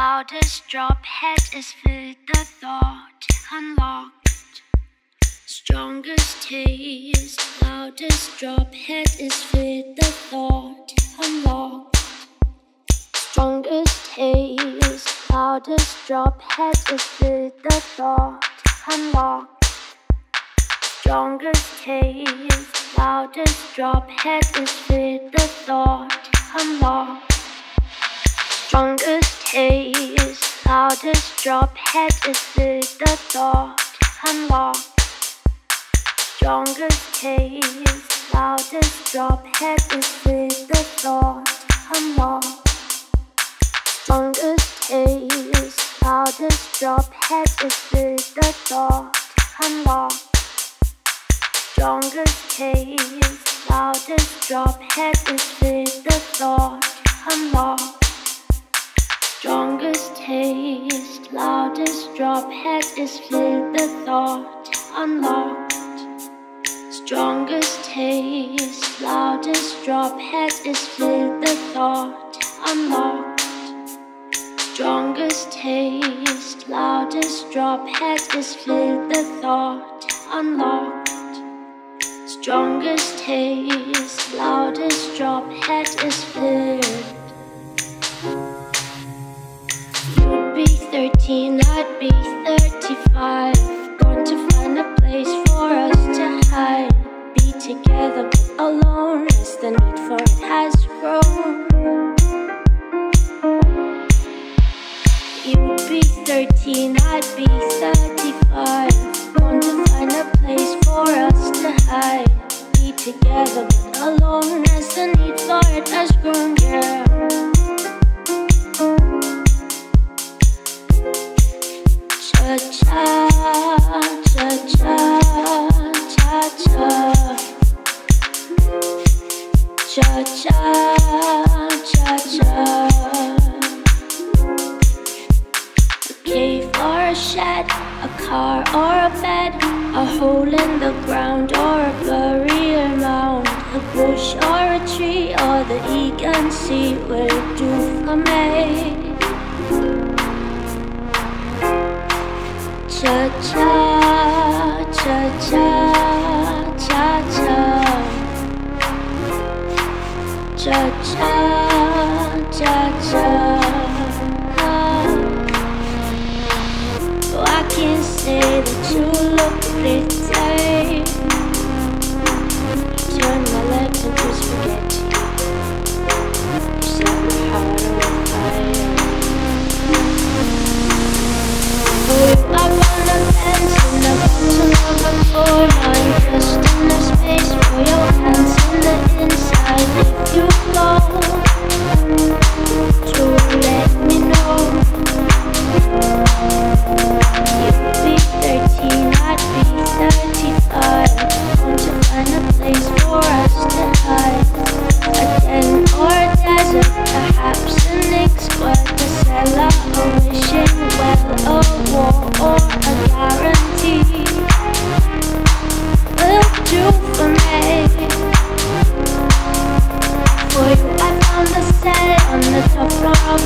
loudest drop head is with the thought unlocked. Strongest taste, loudest drop head is with the thought unlocked. Strongest taste, loudest drop head is with the thought unlocked. Strongest taste, loudest drop head is with the thought unlocked. Strongest haze, loudest drop head is the thought unlocked. Strongest haze, loudest drop head is the thought unlocked. Strongest haze, loudest drop head is the thought unlocked. Strongest haze, loudest drop head is the thought unlocked. Taste, loudest drop head is with the thought unlocked. Strongest taste, loudest drop head is with the thought unlocked. Strongest taste, loudest drop head is with the thought unlocked. Strongest taste, loudest drop head is with. 13, I'd be 35. Going to find a place for us to hide. Be together but alone as the need for it has grown. You'd be 13, I'd be 35. Cha cha cha cha A cave or a shed, a car or a bed, a hole in the ground or a burial mound, a bush or a tree or the Aegean Sea will do for me. Cha cha Oh, I can't say that you look pretty.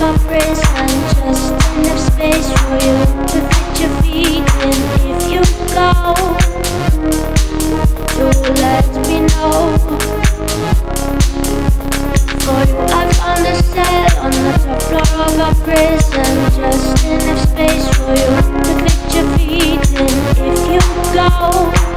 just enough space for you to fit your feet in. If you go let me know. For you I found a cell on the top floor of prison. Just enough space for you to fit your feet in. If you go